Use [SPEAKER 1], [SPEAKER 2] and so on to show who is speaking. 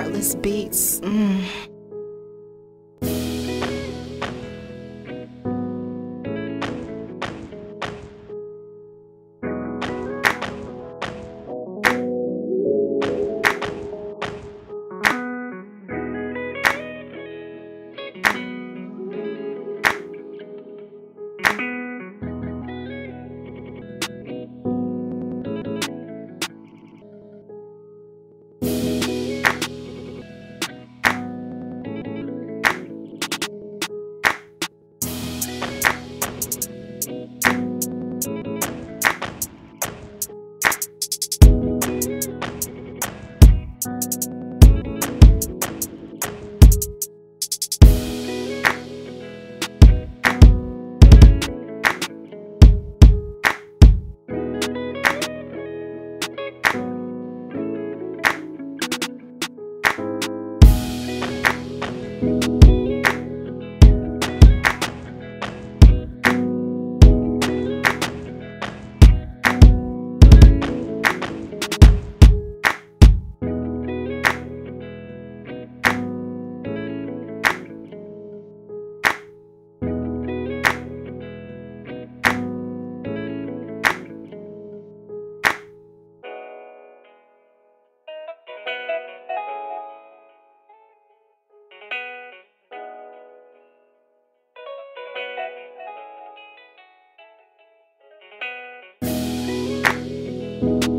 [SPEAKER 1] Heartless Beats. Mm. Bye.